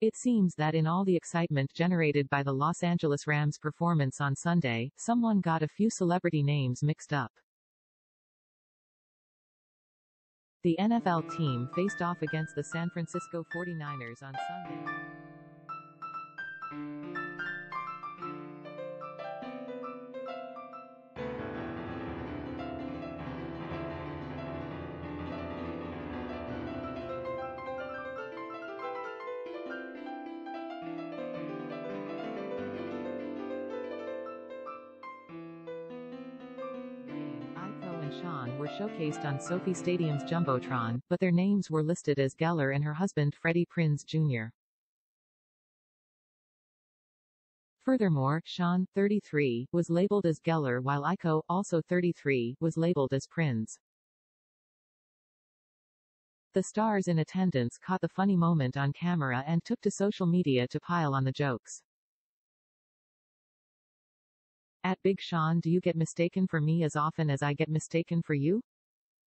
It seems that in all the excitement generated by the Los Angeles Rams performance on Sunday, someone got a few celebrity names mixed up. The NFL team faced off against the San Francisco 49ers on Sunday. And Sean were showcased on SoFi Stadium's Jumbotron, but their names were listed as Gellar and her husband Freddie Prinze Jr. Furthermore, Sean, 33, was labeled as Gellar while Aiko, also 33, was labeled as Prinze. The stars in attendance caught the funny moment on camera and took to social media to pile on the jokes. At Big Sean do you get mistaken for me as often as I get mistaken for you?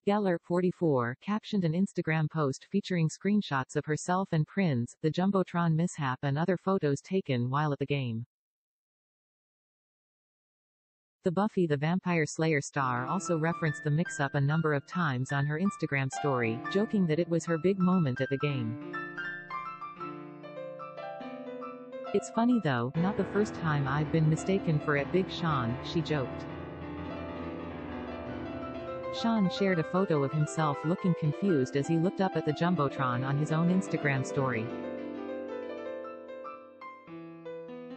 Gellar, 44, captioned an Instagram post featuring screenshots of herself and Prinze, the Jumbotron mishap and other photos taken while at the game. The Buffy the Vampire Slayer star also referenced the mix-up a number of times on her Instagram story, joking that it was her big moment at the game. It's funny though, not the first time I've been mistaken for at Big Sean, she joked. Sean shared a photo of himself looking confused as he looked up at the Jumbotron on his own Instagram story.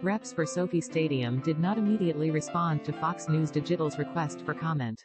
Reps for SoFi Stadium did not immediately respond to Fox News Digital's request for comment.